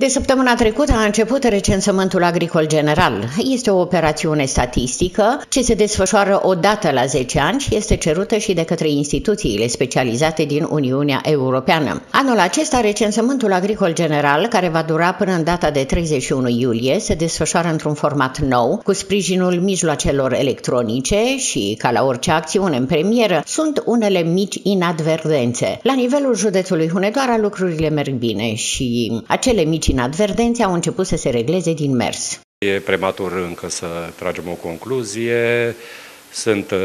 De săptămâna trecută a început recensământul agricol general. Este o operațiune statistică ce se desfășoară o dată la 10 ani și este cerută și de către instituțiile specializate din Uniunea Europeană. Anul acesta, recensământul agricol general, care va dura până în data de 31 iulie, se desfășoară într-un format nou, cu sprijinul mijloacelor electronice și, ca la orice acțiune în premieră, sunt unele mici inadvertențe. La nivelul județului Hunedoara lucrurile merg bine și acele mici inadvertențe au început să se regleze din mers. E prematur încă să tragem o concluzie. Sunt uh,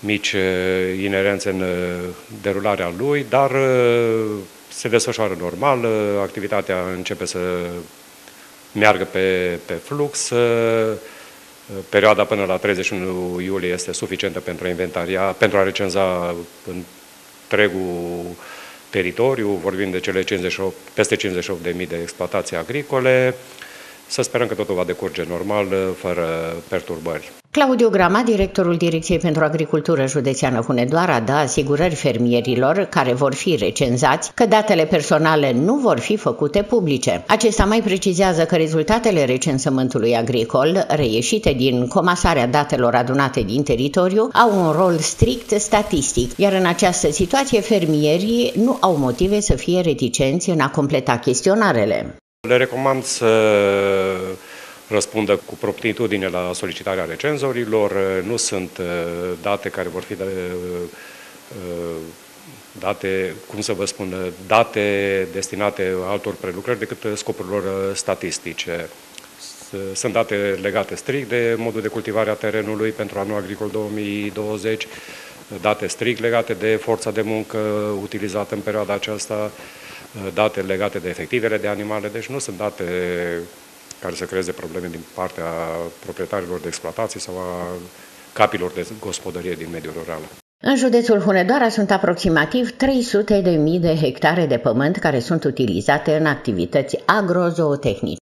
mici uh, inerențe în uh, derularea lui, dar uh, se desfășoară normal, uh, activitatea începe să meargă pe, pe flux. Uh, perioada până la 31 iulie este suficientă pentru a inventaria, pentru a recenza întregul teritoriu, vorbim de cele 58, peste 58.000 de exploatații agricole. Să sperăm că totul va decurge normal, fără perturbări. Claudiu Grama, directorul Direcției pentru Agricultură Județeană Hunedoara, dă asigurări fermierilor care vor fi recenzați că datele personale nu vor fi făcute publice. Acesta mai precizează că rezultatele recensământului agricol, reieșite din comasarea datelor adunate din teritoriu, au un rol strict statistic, iar în această situație fermierii nu au motive să fie reticenți în a completa chestionarele. Le recomand să răspundă cu promptitudine la solicitarea recenzorilor. Nu sunt uh, date care vor fi de, uh, date, cum să vă spun, date destinate altor prelucrări decât scopurilor uh, statistice. Sunt date legate strict de modul de cultivare a terenului pentru anul agricol 2020, date strict legate de forța de muncă utilizată în perioada aceasta, date legate de efectivele de animale, deci nu sunt date care să creeze probleme din partea proprietarilor de exploatații sau a capilor de gospodărie din mediul rural. În județul Hunedoara sunt aproximativ 300 de mii de hectare de pământ care sunt utilizate în activități agrozootehnice.